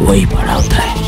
वही बड़ा होता है।